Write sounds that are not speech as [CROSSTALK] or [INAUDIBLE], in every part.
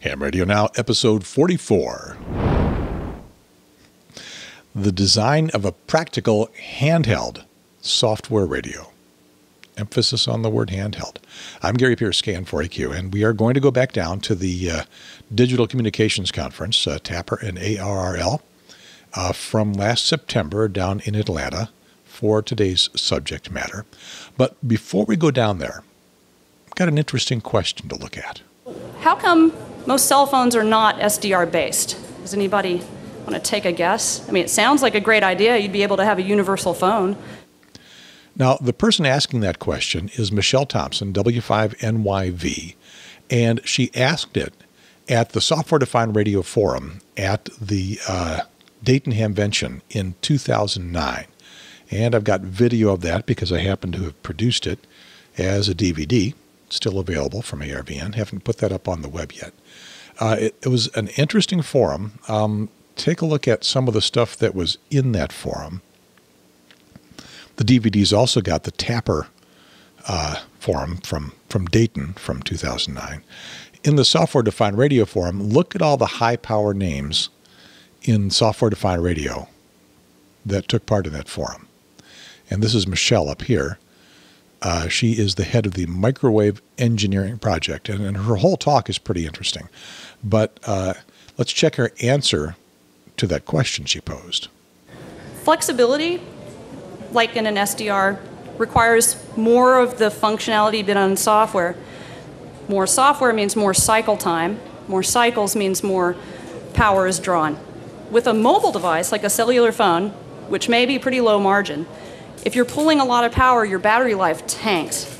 Ham Radio Now, episode 44. The design of a practical handheld software radio. Emphasis on the word handheld. I'm Gary Pearce, SKN4AQ, and we are going to go back down to the uh, Digital Communications Conference, uh, TAPR and ARRL, uh, from last September down in Atlanta for today's subject matter. But before we go down there, I've got an interesting question to look at. How come most cell phones are not SDR based. Does anybody want to take a guess? I mean, it sounds like a great idea. You'd be able to have a universal phone. Now, the person asking that question is Michelle Thompson, W5NYV, and she asked it at the Software Defined Radio Forum at the uh, Dayton Hamvention in 2009. And I've got video of that because I happen to have produced it as a DVD, still available from ARVN. Haven't put that up on the web yet. Uh, it, it, was an interesting forum. Um, take a look at some of the stuff that was in that forum. The DVD's also got the TAPR uh, forum from, from Dayton from 2009. In the Software Defined Radio forum, look at all the high power names in Software Defined Radio that took part in that forum. And this is Michelle up here. Uh, she is the head of the Microwave Engineering Project, and, and her whole talk is pretty interesting. But uh, let's check her answer to that question she posed. Flexibility, like in an SDR, requires more of the functionality bit on software. More software means more cycle time. More cycles means more power is drawn. With a mobile device like a cellular phone, which may be pretty low margin, if you're pulling a lot of power, your battery life tanks.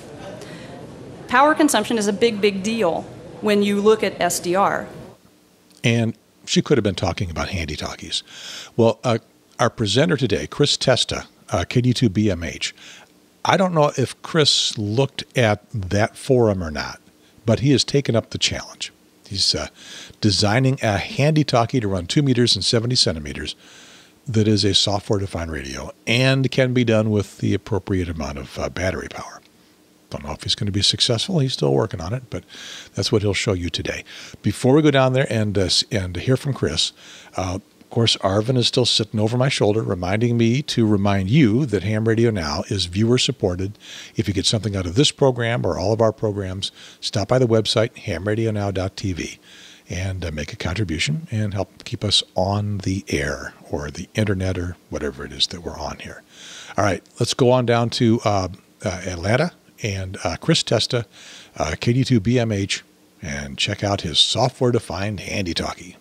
Power consumption is a big, big deal when you look at SDR. And she could have been talking about handy talkies. Well, uh, our presenter today, Chris Testa, uh, KD2BMH, I don't know if Chris looked at that forum or not, but he has taken up the challenge. He's uh, designing a handy talkie to run 2 meters and 70 centimeters that is a software defined radio and can be done with the appropriate amount of uh, battery power. Don't know if he's going to be successful. He's still working on it, but that's what he'll show you today. Before we go down there and uh, and hear from Chris, uh, of course, Arvin is still sitting over my shoulder, reminding me to remind you that Ham Radio Now is viewer supported. If you get something out of this program or all of our programs, stop by the website hamradionow.tv and uh, make a contribution and help keep us on the air or the internet or whatever it is that we're on here. All right, let's go on down to uh, uh, Atlanta and uh, Chris Testa, uh, KD2BMH, and check out his software defined handy talkie.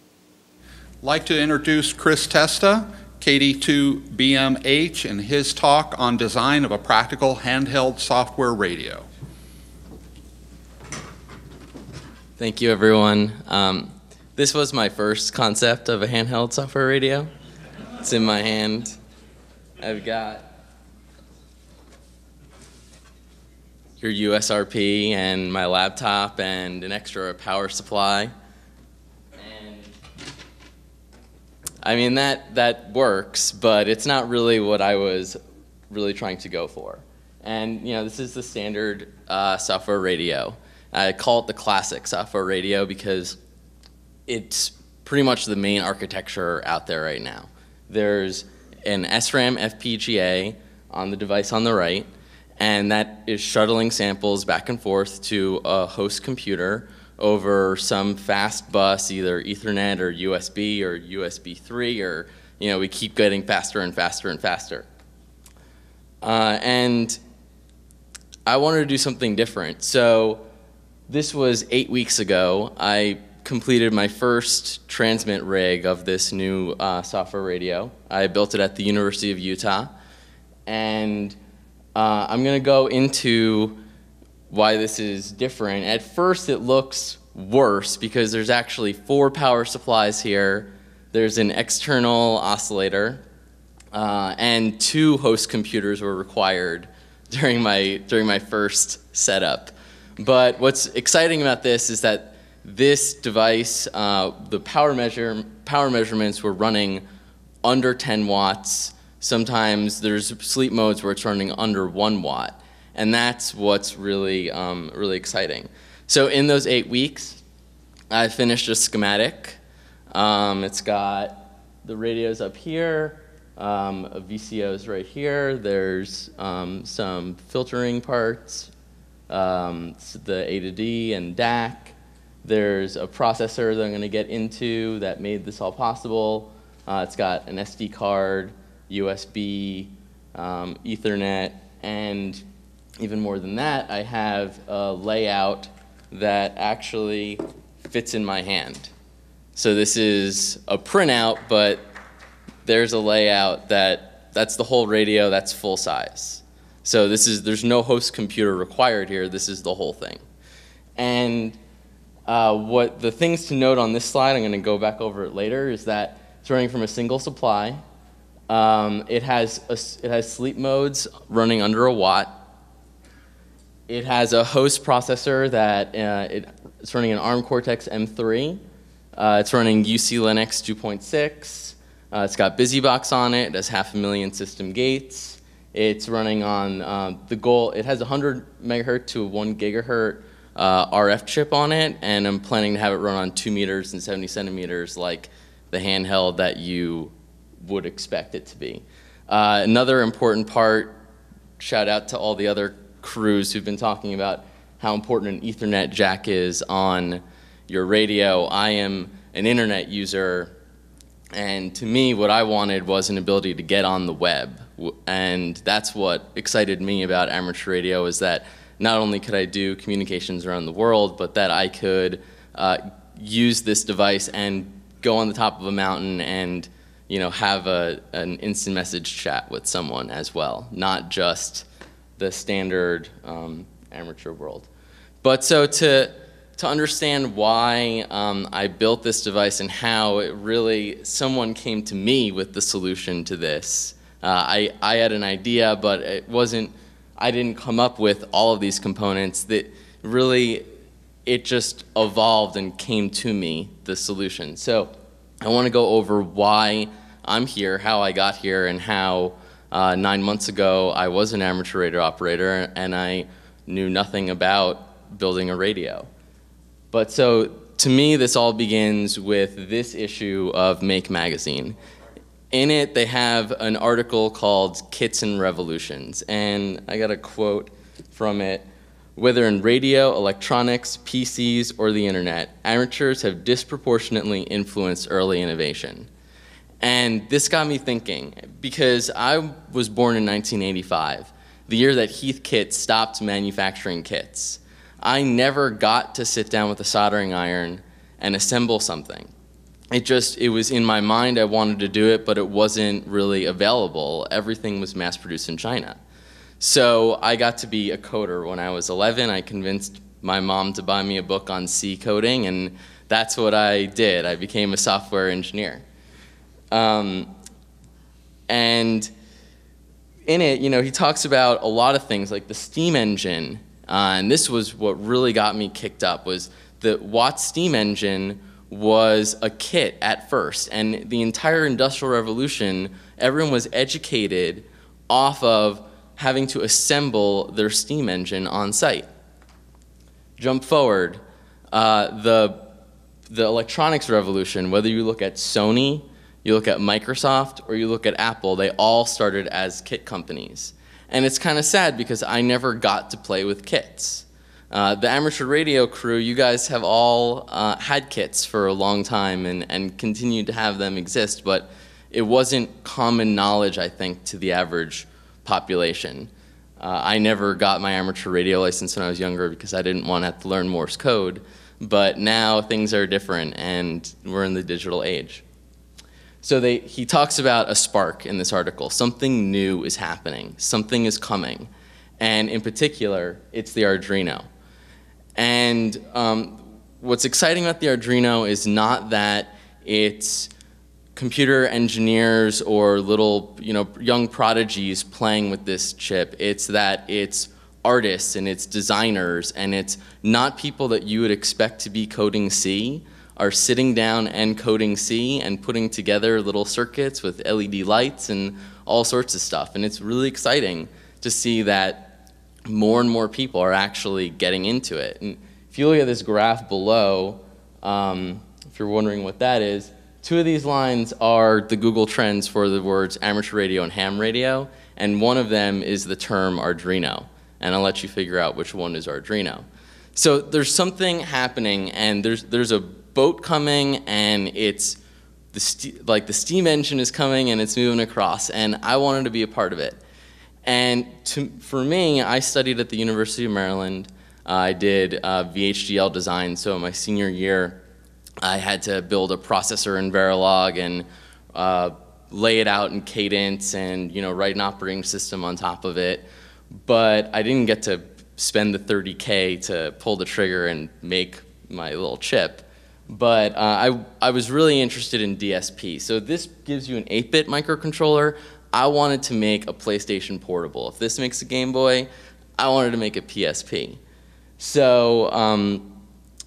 like to introduce Chris Testa, KD2BMH, and his talk on design of a practical handheld software radio. Thank you, everyone. Um, this was my first concept of a handheld software radio. It's in my hand. I've got your USRP and my laptop and an extra power supply. And I mean, that, that works, but it's not really what I was really trying to go for. And, you know, this is the standard uh, software radio. I call it the classic software radio because it's pretty much the main architecture out there right now. There's an SRAM FPGA on the device on the right, and that is shuttling samples back and forth to a host computer over some fast bus, either Ethernet or USB or USB 3, or you know, we keep getting faster and faster and faster. Uh, and I wanted to do something different. So this was eight weeks ago. I completed my first transmit rig of this new uh, software radio. I built it at the University of Utah. And uh, I'm going to go into why this is different. At first, it looks worse because there's actually four power supplies here. There's an external oscillator, uh, and two host computers were required [LAUGHS] during my, during my first setup. But what's exciting about this is that this device, uh, the power, measure, power measurements were running under 10 watts. Sometimes there's sleep modes where it's running under one watt. And that's what's really, um, really exciting. So in those eight weeks, I finished a schematic. Um, it's got the radios up here, um, VCO's right here. There's um, some filtering parts, um, the A to D and DAC. There's a processor that I'm going to get into that made this all possible. Uh, it's got an SD card, USB, um, Ethernet, and even more than that, I have a layout that actually fits in my hand. So this is a printout, but there's a layout that that's the whole radio, that's full size. So this is there's no host computer required here. This is the whole thing. And uh, what the things to note on this slide, I'm going to go back over it later, is that it's running from a single supply. Um, it has a, it has sleep modes running under a watt. It has a host processor that uh, it, it's running an ARM Cortex M3. Uh, it's running uClinux 2.6. Uh, it's got BusyBox on it. It has half a million system gates. It's running on uh, the goal. It has 100 megahertz to 1 gigahertz uh, RF chip on it, and I'm planning to have it run on 2 meters and 70 centimeters, like the handheld that you would expect it to be. Uh, another important part. Shout out to all the other crews who've been talking about how important an Ethernet jack is on your radio. I am an internet user, and to me, what I wanted was an ability to get on the web. And that's what excited me about amateur radio is that not only could I do communications around the world, but that I could uh, use this device and go on the top of a mountain and you know have a, an instant message chat with someone as well, not just the standard um, amateur world. But so to to understand why um, I built this device and how it really someone came to me with the solution to this. Uh, I I had an idea, but it wasn't. I didn't come up with all of these components. That really, it just evolved and came to me the solution. So I want to go over why I'm here, how I got here, and how uh, nine months ago I was an amateur radio operator and I knew nothing about building a radio. But so to me, this all begins with this issue of Make Magazine. In it, they have an article called Kits and Revolutions, and I got a quote from it. Whether in radio, electronics, PCs, or the internet, amateurs have disproportionately influenced early innovation. And this got me thinking because I was born in 1985, the year that Heathkit stopped manufacturing kits. I never got to sit down with a soldering iron and assemble something. It just, it was in my mind, I wanted to do it, but it wasn't really available. Everything was mass produced in China. So I got to be a coder when I was 11. I convinced my mom to buy me a book on C coding, and that's what I did. I became a software engineer. Um, and in it, you know, he talks about a lot of things like the steam engine, uh, and this was what really got me kicked up was the Watt steam engine was a kit at first, and the entire industrial revolution, everyone was educated off of having to assemble their steam engine on site. Jump forward, uh, the the electronics revolution, whether you look at Sony you look at Microsoft or you look at Apple, they all started as kit companies. And it's kind of sad because I never got to play with kits. Uh, the amateur radio crew, you guys have all uh, had kits for a long time and, and continued to have them exist, but it wasn't common knowledge, I think, to the average population. Uh, I never got my amateur radio license when I was younger because I didn't want to have to learn Morse code, but now things are different and we're in the digital age. So they, he talks about a spark in this article. Something new is happening, something is coming. And in particular, it's the Arduino. And um, what's exciting about the Arduino is not that it's computer engineers or little you know, young prodigies playing with this chip. It's that it's artists and it's designers and it's not people that you would expect to be coding C are sitting down and coding C and putting together little circuits with LED lights and all sorts of stuff. And it's really exciting to see that more and more people are actually getting into it. And if you look at this graph below, Um, if you're wondering what that is, two of these lines are the Google Trends for the words amateur radio and ham radio, and one of them is the term Arduino. And I'll let you figure out which one is Arduino. So there's something happening, and there's there's a boat coming, and it's the like the steam engine is coming and it's moving across, and I wanted to be a part of it. And to, for me, I studied at the University of Maryland. Uh, I did uh, VHDL design, so my senior year, I had to build a processor in Verilog and uh, lay it out in Cadence and you know write an operating system on top of it. But I didn't get to spend the 30k to pull the trigger and make my little chip. But uh, I, I was really interested in DSP. So this gives you an 8-bit microcontroller. I wanted to make a PlayStation Portable. If this makes a Game Boy, I wanted to make a PSP. So, um,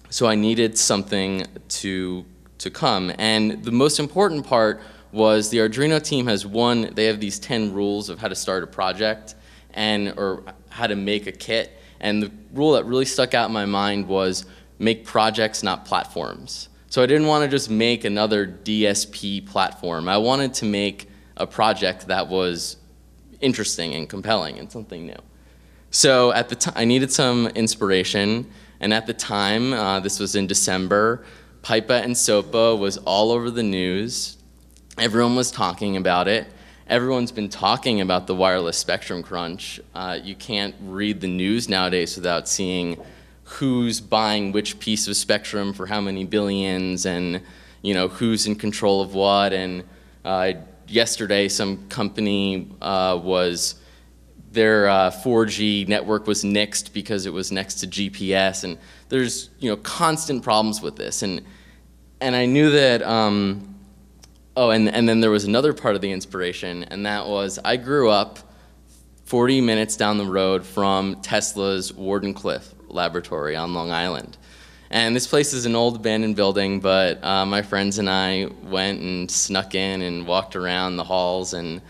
so I needed something to, to come. And the most important part was the Arduino team has one, they have these 10 rules of how to start a project and, or how to make a kit. And the rule that really stuck out in my mind was make projects, not platforms. So I didn't want to just make another DSP platform. I wanted to make a project that was interesting and compelling and something new. So at the time, I needed some inspiration, and at the time, uh, this was in December, PIPA and SOPA was all over the news. Everyone was talking about it. Everyone's been talking about the wireless spectrum crunch. Uh, you can't read the news nowadays without seeing who's buying which piece of spectrum for how many billions and you know who's in control of what and uh, yesterday some company uh, was their uh, 4G network was nixed because it was next to GPS and there's you know constant problems with this and and I knew that um, oh and and then there was another part of the inspiration and that was I grew up 40 minutes down the road from Tesla's Wardenclyffe laboratory on Long Island. And this place is an old abandoned building, but uh, my friends and I went and snuck in and walked around the halls. And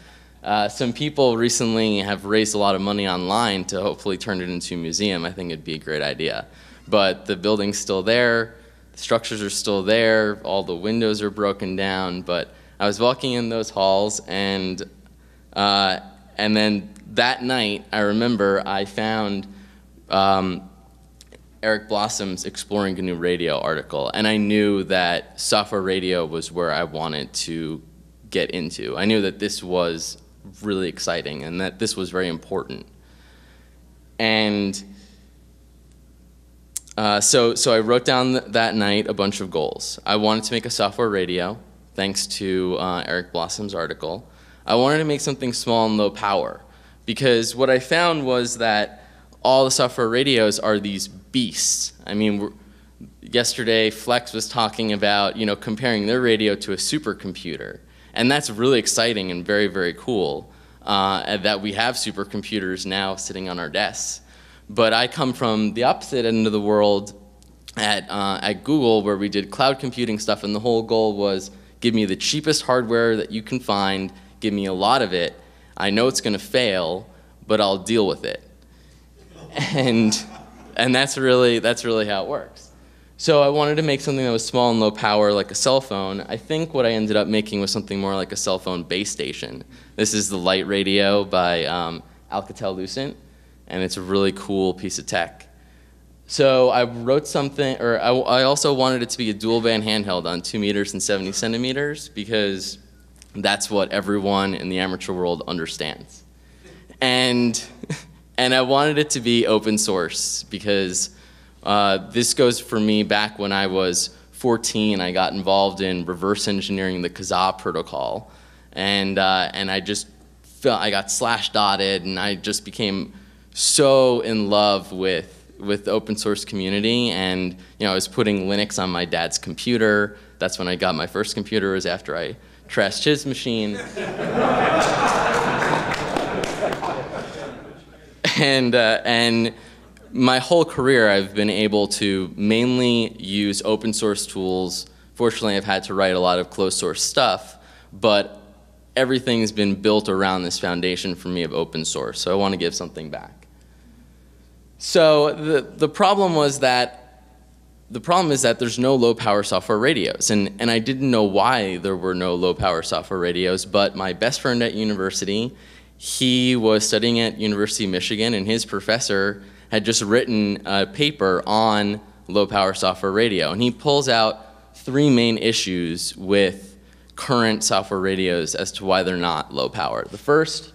uh, some people recently have raised a lot of money online to hopefully turn it into a museum. I think it'd be a great idea. But the building's still there, the structures are still there, all the windows are broken down. But I was walking in those halls, and uh, and then that night, I remember I found um, Eric Blossom's Exploring GNU Radio article, and I knew that software radio was where I wanted to get into. I knew that this was really exciting and that this was very important. And uh, so, so I wrote down th that night a bunch of goals. I wanted to make a software radio, thanks to uh, Eric Blossom's article. I wanted to make something small and low power, because what I found was that all the software radios are these beasts. I mean, yesterday Flex was talking about you know comparing their radio to a supercomputer, and that's really exciting and very very cool uh, that we have supercomputers now sitting on our desks. But I come from the opposite end of the world at uh, at Google where we did cloud computing stuff, and the whole goal was give me the cheapest hardware that you can find, give me a lot of it. I know it's going to fail, but I'll deal with it [LAUGHS] and and that's really that's really how it works. So I wanted to make something that was small and low power, like a cell phone. I think what I ended up making was something more like a cell phone base station. This is the Light Radio by um, Alcatel-Lucent, and it's a really cool piece of tech. So I wrote something, or I, I also wanted it to be a dual band handheld on two meters and 70 centimeters because that's what everyone in the amateur world understands. And [LAUGHS] And I wanted it to be open source because uh, this goes for me back when I was 14. I got involved in reverse engineering the Kazaa protocol. And, uh, and I just felt I got slash dotted and I just became so in love with with the open source community and you know I was putting Linux on my dad's computer. That's when I got my first computer was after I trashed his machine. [LAUGHS] [LAUGHS] and uh, and my whole career I've been able to mainly use open source tools. Fortunately, I've had to write a lot of closed source stuff, but everything's been built around this foundation for me of open source. So I want to give something back. So the the problem was that the problem is that there's no low power software radios. And, and I didn't know why there were no low power software radios, but my best friend at university, he was studying at University of Michigan, and his professor had just written a paper on low power software radio. And he pulls out three main issues with current software radios as to why they're not low power. The first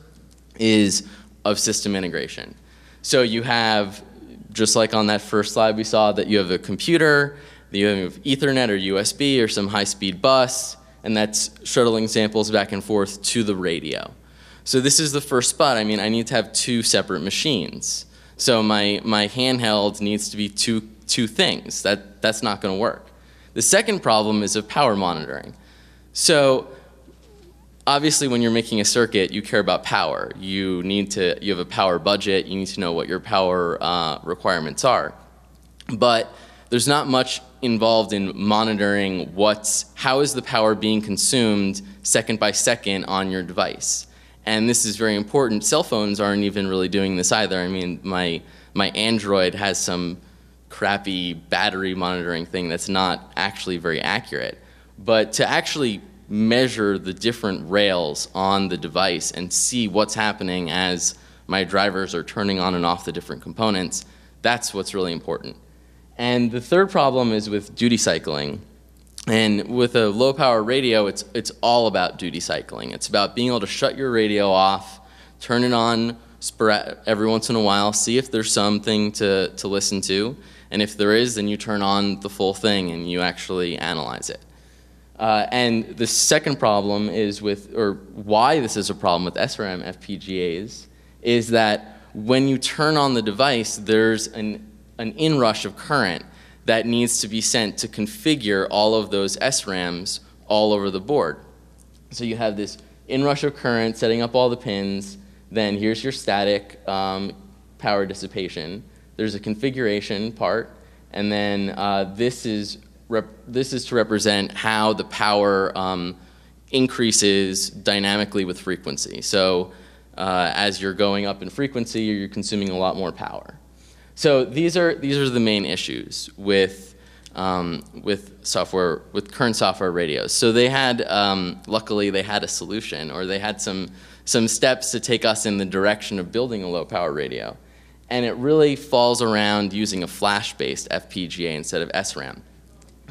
is of system integration. So you have just like on that first slide we saw that you have a computer, that you have Ethernet or USB or some high-speed bus, and that's shuttling samples back and forth to the radio. So this is the first spot. I mean, I need to have two separate machines. So my, my handheld needs to be two, two things. That, that's not going to work. The second problem is of power monitoring. So obviously when you're making a circuit, you care about power. You need to, you have a power budget, you need to know what your power uh, requirements are. But there's not much involved in monitoring what's, how is the power being consumed second by second on your device. And this is very important. Cell phones aren't even really doing this either. I mean, my, my Android has some crappy battery monitoring thing that's not actually very accurate. But to actually measure the different rails on the device and see what's happening as my drivers are turning on and off the different components, that's what's really important. And the third problem is with duty cycling. And with a low power radio, it's, it's all about duty cycling. It's about being able to shut your radio off, turn it on every once in a while, see if there's something to, to listen to. And if there is, then you turn on the full thing and you actually analyze it. Uh, and the second problem is with, or why this is a problem with SRAM FPGAs, is that when you turn on the device, there's an, an inrush of current that needs to be sent to configure all of those SRAMs all over the board. So you have this inrush of current setting up all the pins, then here's your static um, power dissipation. There's a configuration part, and then uh, this is this is to represent how the power um, increases dynamically with frequency. So uh, as you're going up in frequency, you're consuming a lot more power. So these are, these are the main issues with, um, with software, with current software radios. So they had, um, luckily they had a solution or they had some, some steps to take us in the direction of building a low power radio. And it really falls around using a flash-based FPGA instead of SRAM.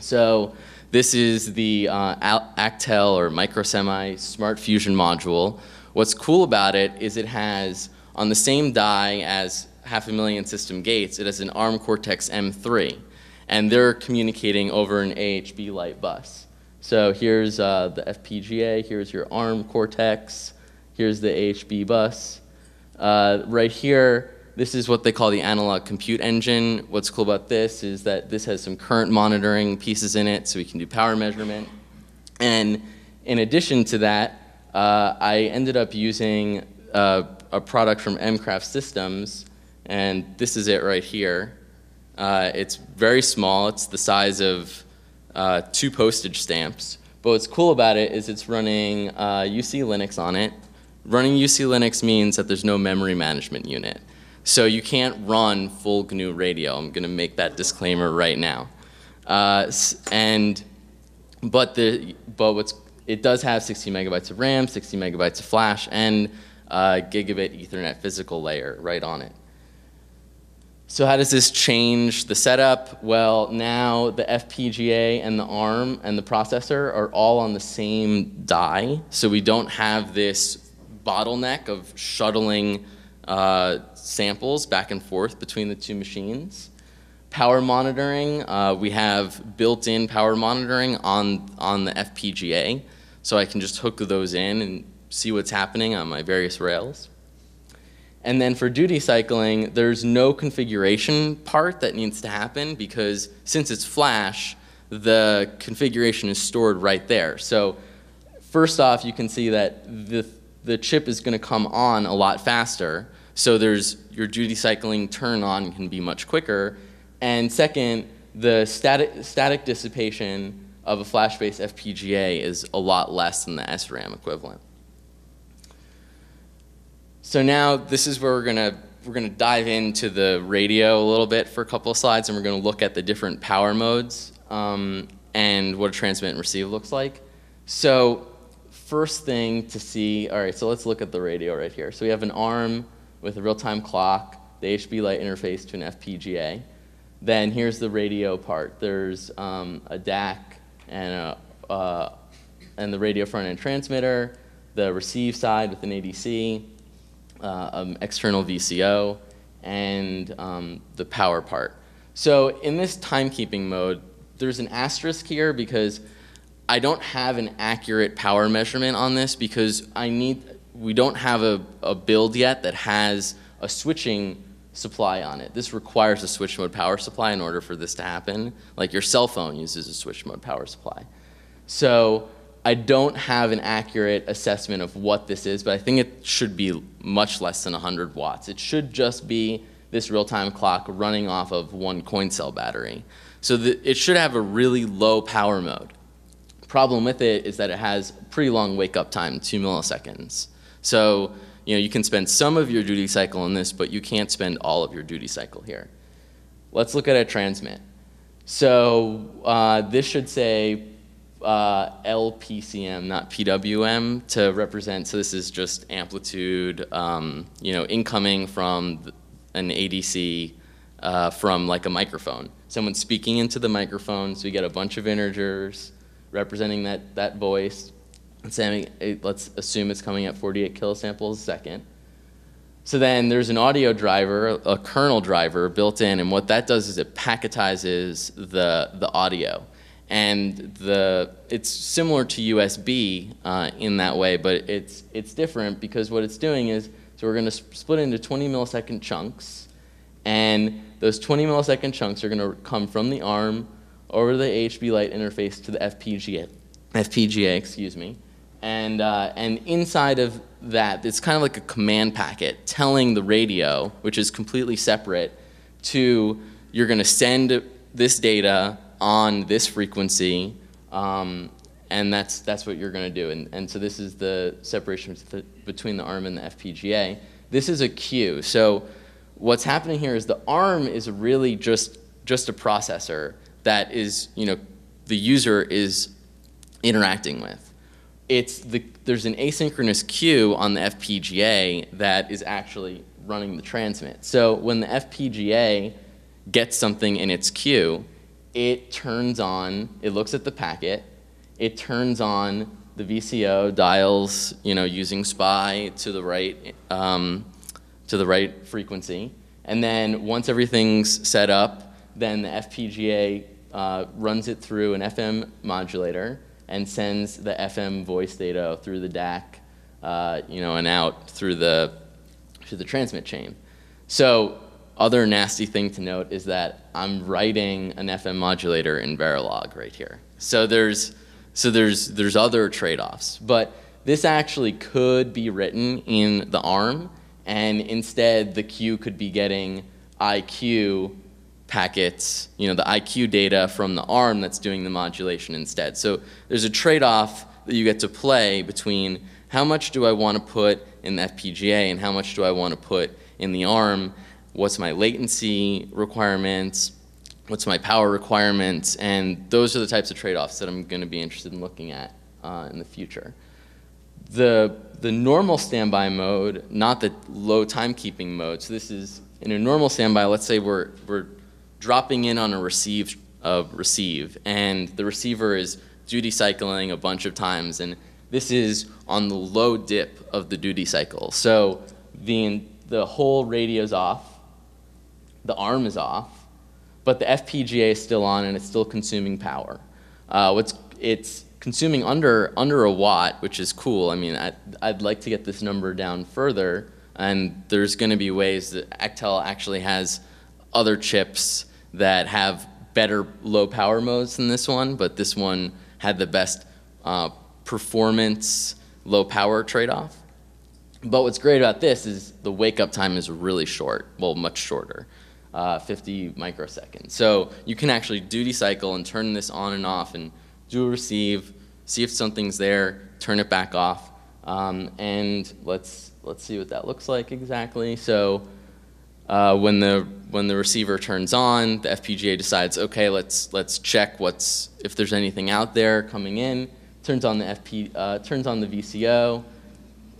So this is the uh, Actel or Microsemi SmartFusion module. What's cool about it is it has, on the same die as half a million system gates, it has an ARM Cortex M3. And they're communicating over an AHB-Lite bus. So here's uh, the FPGA, here's your ARM Cortex, here's the AHB bus. Uh, right here, this is what they call the analog compute engine. What's cool about this is that this has some current monitoring pieces in it so we can do power measurement. And in addition to that, uh, I ended up using uh, a product from Emcraft Systems, and this is it right here. Uh, it's very small. It's the size of uh, two postage stamps. But what's cool about it is it's running UC uh, Linux on it. Running uClinux means that there's no memory management unit. So you can't run full GNU radio. I'm going to make that disclaimer right now. Uh, and but the but what's it does have 60 megabytes of RAM, 60 megabytes of flash, and a gigabit Ethernet physical layer right on it. So how does this change the setup? Well, now the FPGA and the ARM and the processor are all on the same die, so we don't have this bottleneck of shuttling uh, samples back and forth between the two machines. Power monitoring, uh, we have built-in power monitoring on, on the FPGA, so I can just hook those in and see what's happening on my various rails. And then for duty cycling, there's no configuration part that needs to happen because since it's flash, the configuration is stored right there. So first off, you can see that the, the chip is going to come on a lot faster so there's your duty cycling turn on can be much quicker. And second, the static, static dissipation of a flash-based FPGA is a lot less than the SRAM equivalent. So now this is where we're gonna we're going to dive into the radio a little bit for a couple of slides, and we're going to look at the different power modes um, and what a transmit and receive looks like. So first thing to see, all right, so let's look at the radio right here. So we have an ARM with a real-time clock, the HB light interface to an FPGA. Then here's the radio part. There's um, a DAC and, a, uh, and the radio front-end transmitter, the receive side with an ADC, uh, um, external VCO, and um, the power part. So in this timekeeping mode, there's an asterisk here because I don't have an accurate power measurement on this because I need, we don't have a, a build yet that has a switching supply on it. This requires a switch mode power supply in order for this to happen. Like your cell phone uses a switch mode power supply. So I don't have an accurate assessment of what this is, but I think it should be much less than 100 watts. It should just be this real-time clock running off of one coin cell battery. So the, it should have a really low power mode. Problem with it is that it has pretty long wake up time, two milliseconds. So you know, you can spend some of your duty cycle on this, but you can't spend all of your duty cycle here. Let's look at a transmit. So uh, this should say uh, LPCM, not PWM, to represent, so this is just amplitude, um, you know, incoming from an ADC uh, from like a microphone. Someone's speaking into the microphone, so you get a bunch of integers representing that, that voice. let's assume it's coming at 48 kilosamples a second. So then there's an audio driver, a kernel driver built in, and what that does is it packetizes the, the audio. And the, it's similar to USB uh, in that way, but it's, it's different because what it's doing is, so we're going to split into 20 millisecond chunks, and those 20 millisecond chunks are going to come from the ARM over the HB Light interface to the FPGA, FPGA, excuse me. And, uh, and inside of that, it's kind of like a command packet telling the radio, which is completely separate, to you're going to send this data on this frequency, um, and that's, that's what you're going to do. And, and so this is the separation between the ARM and the FPGA. This is a queue. So what's happening here is the ARM is really just, just a processor that is, you know, the user is interacting with. It's the, there's an asynchronous queue on the FPGA that is actually running the transmit. So when the FPGA gets something in its queue, it turns on, it looks at the packet, it turns on the VCO, dials, you know, using SPI to the right, um, to the right frequency. And then once everything's set up, then the FPGA uh, runs it through an FM modulator and sends the FM voice data through the DAC, uh, you know, and out through the, through the transmit chain. So other nasty thing to note is that I'm writing an FM modulator in Verilog right here. So there's, so there's, there's other trade-offs. But this actually could be written in the ARM, and instead the queue could be getting IQ packets, you know, the IQ data from the ARM that's doing the modulation instead. So there's a trade-off that you get to play between how much do I want to put in the FPGA and how much do I want to put in the ARM what's my latency requirements, what's my power requirements, and those are the types of trade-offs that I'm going to be interested in looking at uh, in the future. The, the normal standby mode, not the low timekeeping mode, so this is in a normal standby, let's say we're, we're dropping in on a receive, uh, receive, and the receiver is duty cycling a bunch of times, and this is on the low dip of the duty cycle. So the, the whole radio's off, the arm is off, but the FPGA is still on and it's still consuming power. Uh, what's, it's consuming under, under a watt, which is cool. I mean, I, I'd like to get this number down further, and there's going to be ways that Actel actually has other chips that have better low power modes than this one, but this one had the best uh, performance, low power trade-off. But what's great about this is the wake up time is really short, well, much shorter uh, 50 microseconds. So you can actually duty cycle and turn this on and off and do a receive, see if something's there, turn it back off, um, and let's, let's see what that looks like exactly. So uh, when the when the receiver turns on, the FPGA decides, okay, let's let's check what's if there's anything out there coming in. Turns on the FP, uh, turns on the VCO,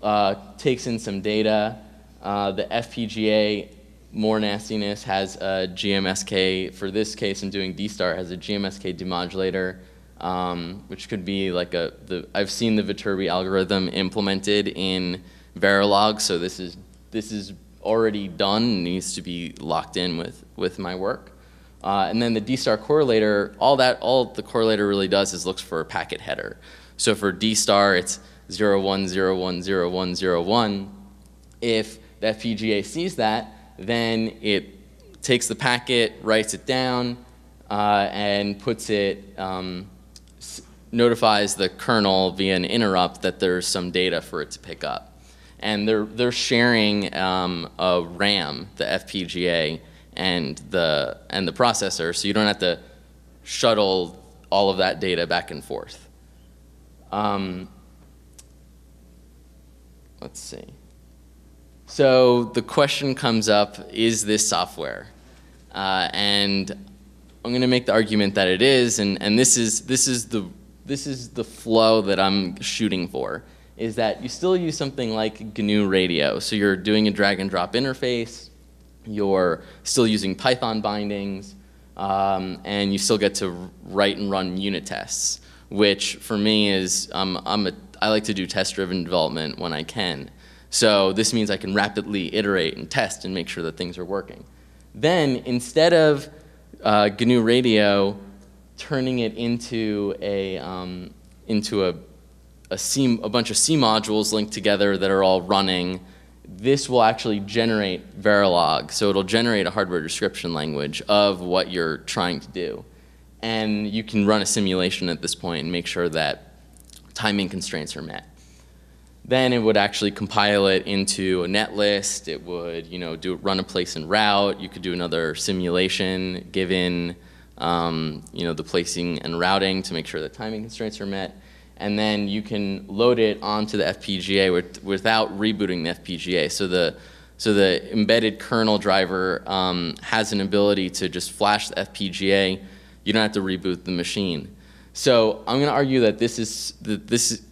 uh, takes in some data. Uh, the FPGA, more nastiness, has a GMSK. For this case, I'm doing D-Star has a GMSK demodulator, um, which could be like a. The, I've seen the Viterbi algorithm implemented in Verilog, so this is this is already done needs to be locked in with, with my work. Uh, and then the D-star correlator, all that, all the correlator really does is looks for a packet header. So for D-star, it's 01010101. If the FPGA sees that, then it takes the packet, writes it down, uh, and puts it, um, notifies the kernel via an interrupt that there's some data for it to pick up and they're they're sharing um, a RAM, the FPGA, and the and the processor, so you don't have to shuttle all of that data back and forth. Um, let's see. So the question comes up: Is this software? Uh, and I'm going to make the argument that it is, and, and this is this is the this is the flow that I'm shooting for is that you still use something like GNU Radio. So you're doing a drag and drop interface, you're still using Python bindings, um, and you still get to write and run unit tests, which for me is, um, I'm a, I like to do test-driven development when I can. So this means I can rapidly iterate and test and make sure that things are working. Then instead of uh, GNU Radio turning it into a, um, into a a, C, a bunch of C modules linked together that are all running, this will actually generate Verilog. So it'll generate a hardware description language of what you're trying to do. And you can run a simulation at this point and make sure that timing constraints are met. Then it would actually compile it into a netlist. It would, you know, do run a place and route. You could do another simulation given, um, you know, the placing and routing to make sure that timing constraints are met and then you can load it onto the FPGA with, without rebooting the FPGA. So the so the embedded kernel driver um, has an ability to just flash the FPGA. You don't have to reboot the machine. So I'm going to argue that this is that this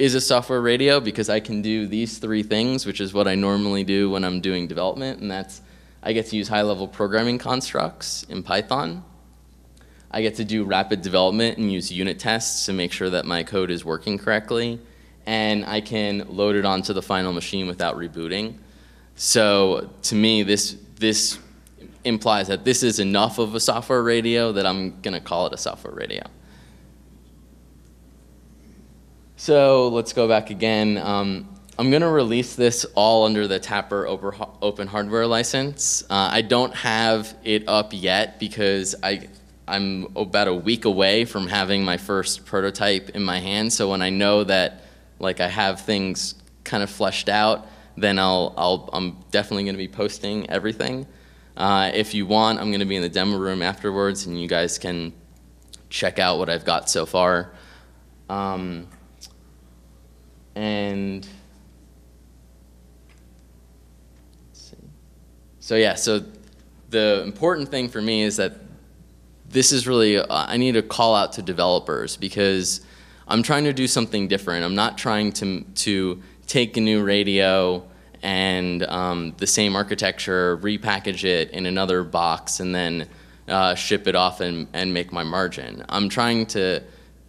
is a software radio because I can do these three things, which is what I normally do when I'm doing development, and that's I get to use high-level programming constructs in Python. I get to do rapid development and use unit tests to make sure that my code is working correctly. And I can load it onto the final machine without rebooting. So to me, this, this implies that this is enough of a software radio that I'm going to call it a software radio. So let's go back again. Um, I'm going to release this all under the TAPR Open Hardware license. Uh, I don't have it up yet because I, I'm about a week away from having my first prototype in my hand. So when I know that like I have things kind of fleshed out, then I'll, I'll I'm definitely going to be posting everything. Uh, if you want, I'm going to be in the demo room afterwards, and you guys can check out what I've got so far. Um, and so yeah, so the important thing for me is that this is really, I need to call out to developers because I'm trying to do something different. I'm not trying to, to take a new radio and um, the same architecture, repackage it in another box, and then uh, ship it off and, and make my margin. I'm trying to,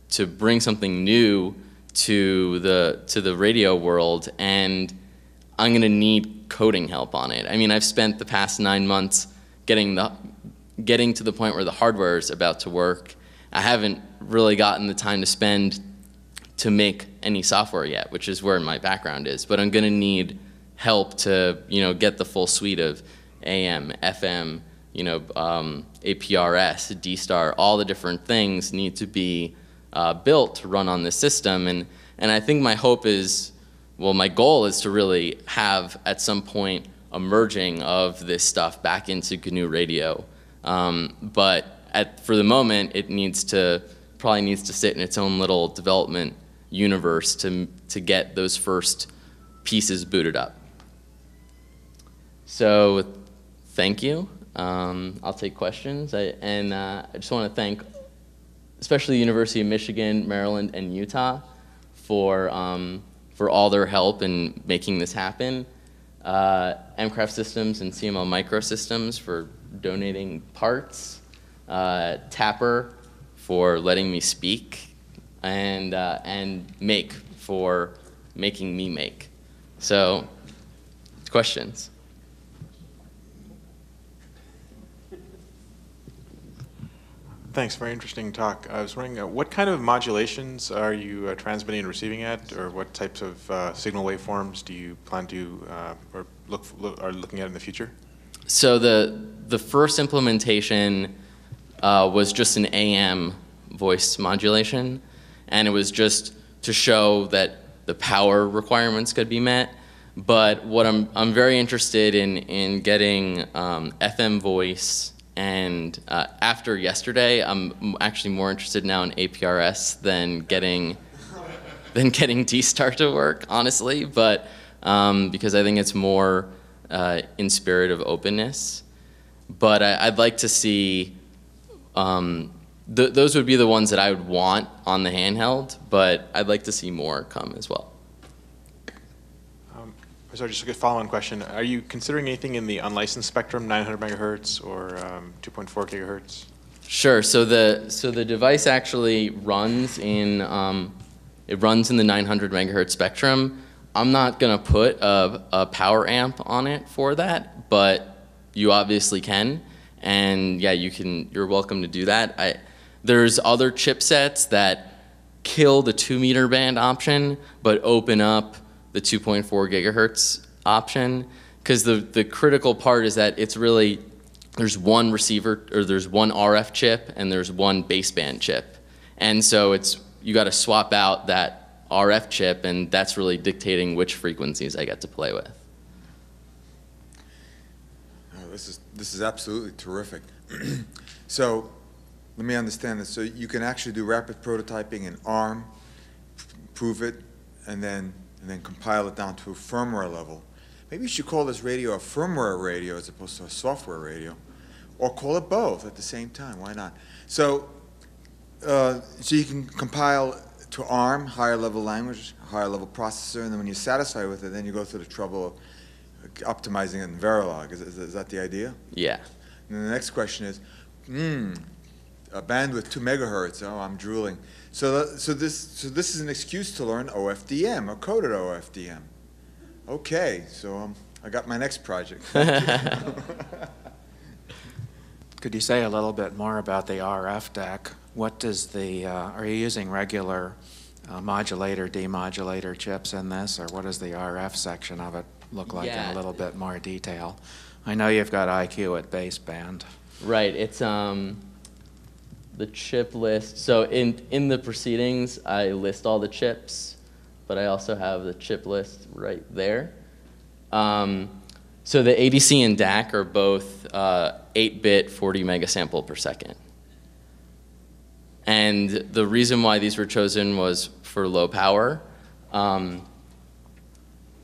to bring something new to the, to the radio world, and I'm going to need coding help on it. I mean, I've spent the past nine months getting the getting to the point where the hardware is about to work. I haven't really gotten the time to spend to make any software yet, which is where my background is. But I'm going to need help to you know get the full suite of AM, FM, you know, um, APRS, D-Star, all the different things need to be uh, built to run on this system. And, and I think my hope is, well, my goal is to really have at some point a merging of this stuff back into GNU Radio um, but at, for the moment, it needs to probably needs to sit in its own little development universe to, to get those first pieces booted up. So thank you. Um, I'll take questions. I, and uh, I just want to thank, especially University of Michigan, Maryland, and Utah for, um, for all their help in making this happen. Uh, Emcraft Systems and CML Microsystems for donating parts. Uh, TAPR for letting me speak. And, uh, and Make for making me make. So, questions? Thanks, very interesting talk. I was wondering, uh, what kind of modulations are you uh, transmitting and receiving at, or what types of uh, signal waveforms do you plan to, uh, or look, look, are looking at in the future? So the the first implementation uh, was just an AM voice modulation, and it was just to show that the power requirements could be met. But what I'm I'm very interested in in getting um, FM voice and uh, after yesterday, I'm actually more interested now in APRS than getting [LAUGHS] than getting D-Star to work, honestly. But um, because I think it's more uh, in spirit of openness. But I, would like to see. Um, th those would be the ones that I would want on the handheld, but I'd like to see more come as well. Sorry, just a good follow-on question. Are you considering anything in the unlicensed spectrum, 900 megahertz or um, 2.4 gigahertz? Sure. So the so the device actually runs in um, it runs in the 900 megahertz spectrum. I'm not gonna put a, a power amp on it for that, but you obviously can, and yeah, you can. You're welcome to do that. I there's other chipsets that kill the two meter band option, but open up the 2.4 gigahertz option because the, the critical part is that it's really there's one receiver or there's one RF chip and there's one baseband chip. And so it's you got to swap out that RF chip and that's really dictating which frequencies I get to play with. Oh, this is this is absolutely terrific. [CLEARS THROAT] so let me understand this. So you can actually do rapid prototyping in ARM, prove it, and then and then compile it down to a firmware level. Maybe you should call this radio a firmware radio as opposed to a software radio, or call it both at the same time. Why not? So, uh, so you can compile to ARM, higher level language, higher level processor, and then when you're satisfied with it, then you go through the trouble of optimizing it in Verilog. Is, is, is that the idea? Yeah. And the next question is, hmm, a bandwidth two megahertz. Oh, I'm drooling. So, so, this, so this is an excuse to learn OFDM, or coded OFDM. Okay, so um, I got my next project. [LAUGHS] Could you say a little bit more about the RF DAC? What does the, uh, are you using regular uh, modulator, demodulator chips in this, or what does the RF section of it look like yeah. in a little bit more detail? I know you've got IQ at baseband. Right, it's, um, the chip list. So in, in the proceedings, I list all the chips, but I also have the chip list right there. Um, so the ADC and DAC are both 8-bit uh, 40 megasample per second. And the reason why these were chosen was for low power. Um,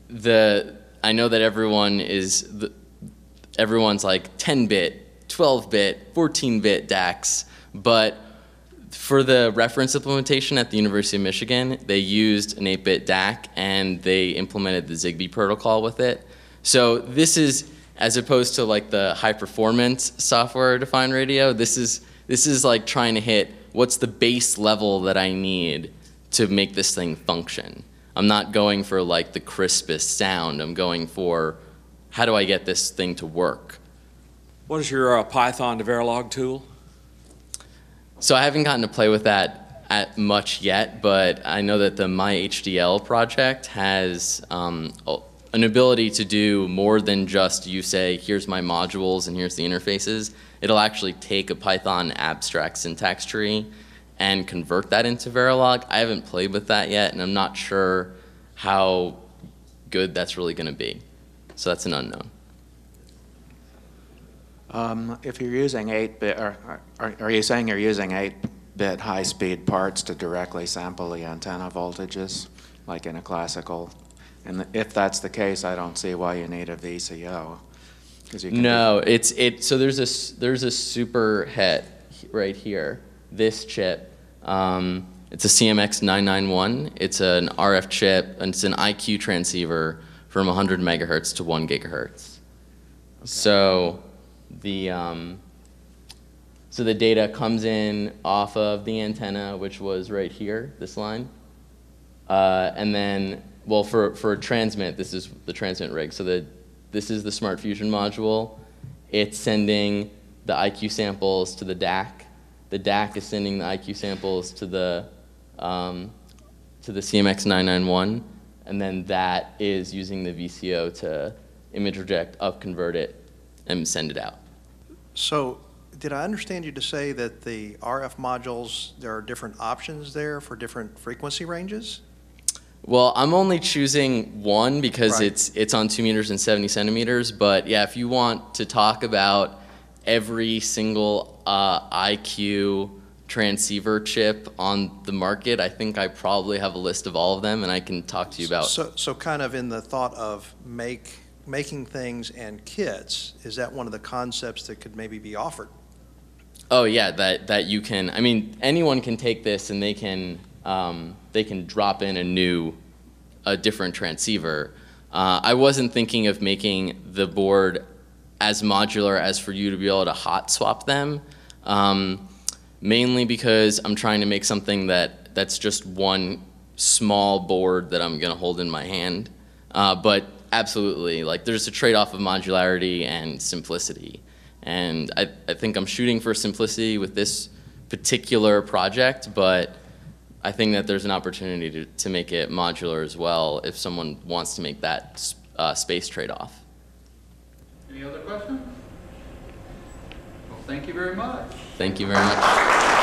the I know that everyone is the, everyone's like 10-bit, 12-bit, 14-bit DACs. But for the reference implementation at the University of Michigan, they used an 8-bit DAC and they implemented the Zigbee protocol with it. So this is, as opposed to like the high performance software defined radio, this is, this is like trying to hit what's the base level that I need to make this thing function. I'm not going for like the crispest sound. I'm going for how do I get this thing to work. What is your uh, Python Verilog tool? So I haven't gotten to play with that at much yet, but I know that the MyHDL project has um, an ability to do more than just you say, here's my modules and here's the interfaces. It'll actually take a Python abstract syntax tree and convert that into Verilog. I haven't played with that yet, and I'm not sure how good that's really going to be. So that's an unknown. Um, if you're using 8-bit, are, are, are you saying you're using 8-bit high-speed parts to directly sample the antenna voltages, like in a classical? And if that's the case, I don't see why you need a VCO. No, it's it. So there's a there's a super het right here. This chip. Um, it's a CMX 991. It's an RF chip, and it's an IQ transceiver from 100 megahertz to 1 gigahertz. So the um, so the data comes in off of the antenna, which was right here, this line, uh, and then well for for transmit, this is the transmit rig. So the this is the SmartFusion module. It's sending the IQ samples to the DAC. The DAC is sending the IQ samples to the um, to the CMX 991, and then that is using the VCO to image reject, upconvert it, and send it out. So, did I understand you to say that the RF modules, there are different options there for different frequency ranges? Well, I'm only choosing one because Right. it's it's on two meters and 70 centimeters. But yeah, if you want to talk about every single uh, IQ transceiver chip on the market, I think I probably have a list of all of them, and I can talk to you about. So, so kind of in the thought of make, making things and kits, is that one of the concepts that could maybe be offered? Oh yeah, that that you can. I mean, anyone can take this and they can um, they can drop in a new, a different transceiver. Uh, I wasn't thinking of making the board as modular as for you to be able to hot swap them, um, mainly because I'm trying to make something that that's just one small board that I'm gonna hold in my hand. Uh, but absolutely, like there's a trade-off of modularity and simplicity. And I, I think I'm shooting for simplicity with this particular project, but I think that there's an opportunity to, to make it modular as well if someone wants to make that uh, space trade-off. Any other questions? Well, thank you very much. Thank you very much.